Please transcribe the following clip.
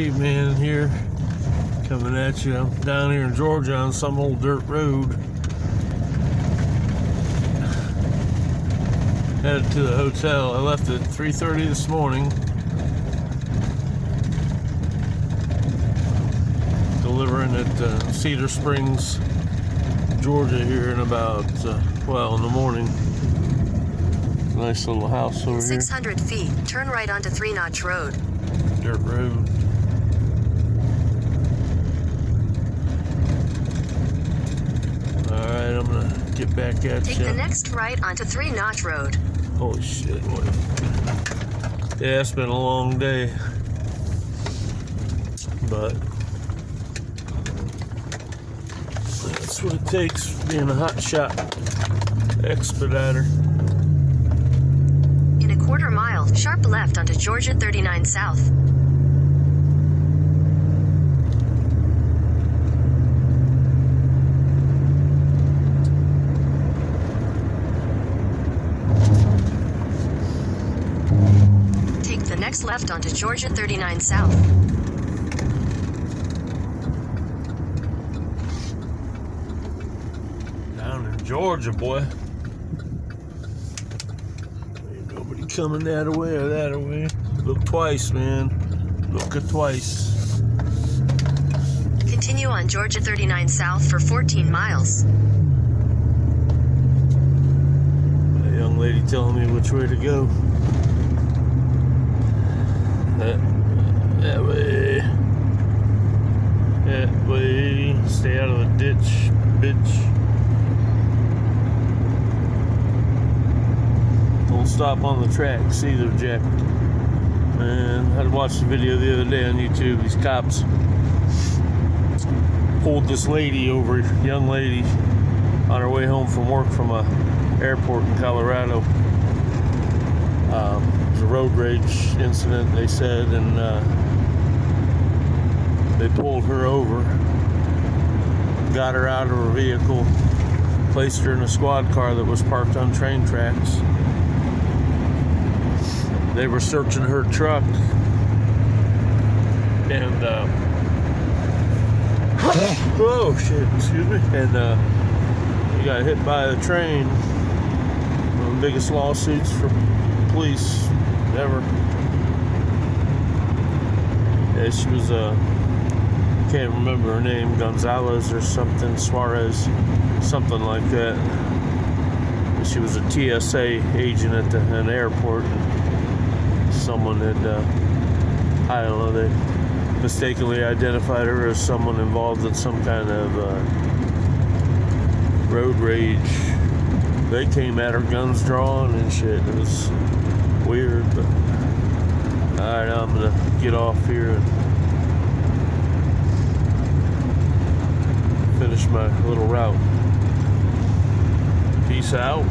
caveman here coming at you. I'm down here in Georgia on some old dirt road. Headed to the hotel. I left at 3.30 this morning. Delivering at uh, Cedar Springs, Georgia here in about, uh, well, in the morning. Nice little house over In here. 600 feet, turn right onto Three Notch Road. dirt road. Alright, I'm gonna get back at Take you. the next right onto Three Notch Road. Holy shit, what? Yeah, it's been a long day. But that's what it takes being a hot shot expediter. In a quarter mile, sharp left onto Georgia 39 South. Take the next left onto Georgia 39 South. Down in Georgia, boy. Ain't nobody coming that way or that way. Look twice, man. Look it twice. Continue on Georgia 39 South for 14 miles. A young lady telling me which way to go. That, that way. That way. Stay out of the ditch, bitch. Don't stop on the tracks either, Jack. Man, I watched a video the other day on YouTube. These cops pulled this lady over, young lady, on her way home from work from a airport in Colorado. Um, was a road rage incident, they said, and uh, they pulled her over, got her out of her vehicle, placed her in a squad car that was parked on train tracks. They were searching her truck, and uh, oh shit, excuse me, and uh, got hit by a train. One of the biggest lawsuits for police ever. Yeah, she was uh can't remember her name, Gonzalez or something, Suarez, something like that. She was a TSA agent at the, an airport. And Someone had, uh, I don't know, they mistakenly identified her as someone involved in some kind of uh, road rage. They came at her guns drawn and shit. It was I'm gonna get off here and finish my little route. Peace out.